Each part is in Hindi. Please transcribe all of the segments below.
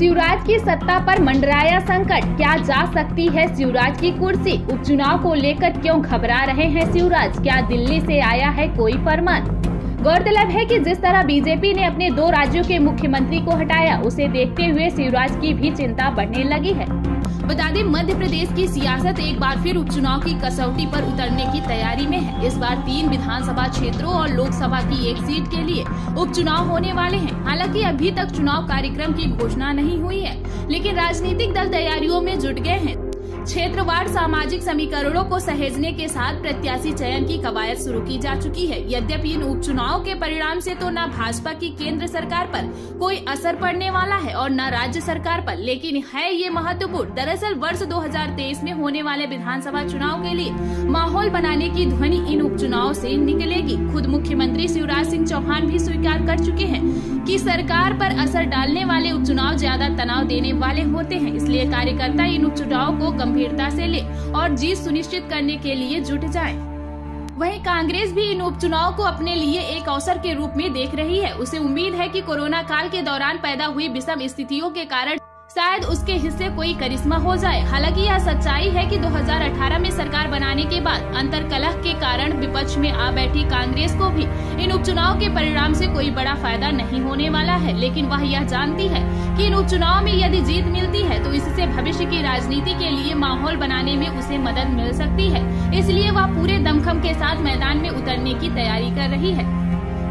शिवराज की सत्ता पर मंडराया संकट। क्या जा सकती है शिवराज की कुर्सी? उपचुनाव को लेकर क्यों घबरा रहे हैं शिवराज? क्या दिल्ली से आया है कोई फरमान? गौरतलब है कि जिस तरह बीजेपी ने अपने दो राज्यों के मुख्यमंत्री को हटाया, उसे देखते हुए शिवराज की भी चिंता बढ़ने लगी है। बता दें, मध्य प्रदेश की सियासत एक बार फिर उपचुनाव की कसौटी पर उतरने की तैयारी में है। इस बार तीन विधानसभा क्षेत्रों और लोकसभा की एक सीट के लिए उपचुनाव होने वाले हैं। हालाँकि अभी तक चुनाव कार्यक्रम की घोषणा नहीं हुई है, लेकिन राजनीतिक दल तैयारियों में जुट गए हैं। क्षेत्रवार सामाजिक समीकरणों को सहेजने के साथ प्रत्याशी चयन की कवायद शुरू की जा चुकी है। यद्यपि इन उपचुनाव के परिणाम से तो न भाजपा की केंद्र सरकार पर कोई असर पड़ने वाला है और न राज्य सरकार पर, लेकिन है ये महत्वपूर्ण। दरअसल वर्ष 2023 में होने वाले विधानसभा चुनाव के लिए माहौल बनाने की ध्वनि इन उपचुनाव से निकलेगी। खुद मुख्यमंत्री शिवराज सिंह चौहान भी स्वीकार कर चुके हैं कि सरकार पर असर डालने वाले उपचुनाव ज़्यादा तनाव देने वाले होते हैं, इसलिए कार्यकर्ता इन उपचुनाव को गंभीरता से ले और जीत सुनिश्चित करने के लिए जुट जाए। वहीं कांग्रेस भी इन उपचुनाव को अपने लिए एक अवसर के रूप में देख रही है। उसे उम्मीद है कि कोरोना काल के दौरान पैदा हुई विषम स्थितियों के कारण शायद उसके हिस्से कोई करिश्मा हो जाए। हालाँकि यह सच्चाई है कि 2018 में सरकार बनाने के बाद अंतर कलह के कारण विपक्ष में आ बैठी कांग्रेस को भी इन उपचुनाव के परिणाम से कोई बड़ा फ़ायदा नहीं होने वाला है। लेकिन वह यह जानती है कि इन उपचुनाव में यदि जीत मिलती है तो इससे भविष्य की राजनीति के लिए माहौल बनाने में उसे मदद मिल सकती है। इसलिए वह पूरे दमखम के साथ मैदान में उतरने की तैयारी कर रही है।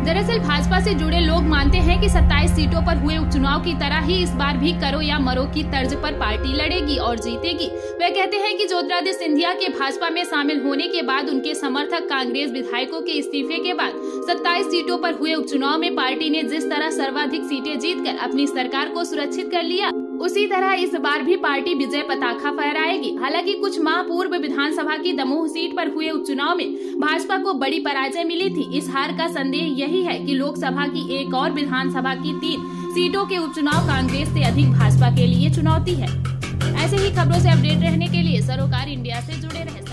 दरअसल भाजपा से जुड़े लोग मानते हैं कि 27 सीटों पर हुए उपचुनाव की तरह ही इस बार भी करो या मरो की तर्ज पर पार्टी लड़ेगी और जीतेगी। वे कहते हैं कि ज्योतिरादित्य सिंधिया के भाजपा में शामिल होने के बाद उनके समर्थक कांग्रेस विधायकों के इस्तीफे के बाद 27 सीटों पर हुए उपचुनाव में पार्टी ने जिस तरह सर्वाधिक सीटें जीतकर अपनी सरकार को सुरक्षित कर लिया उसी तरह इस बार भी पार्टी विजय पताखा फहराएगी। हालाँकि कुछ माह पूर्व विधानसभा की दमोह सीट पर हुए उपचुनाव में भाजपा को बड़ी पराजय मिली थी। इस हार का संदेह यही है कि लोकसभा की एक और विधानसभा की तीन सीटों के उपचुनाव कांग्रेस से अधिक भाजपा के लिए चुनौती है। ऐसे ही खबरों से अपडेट रहने के लिए सरोकार इंडिया से जुड़े रहे।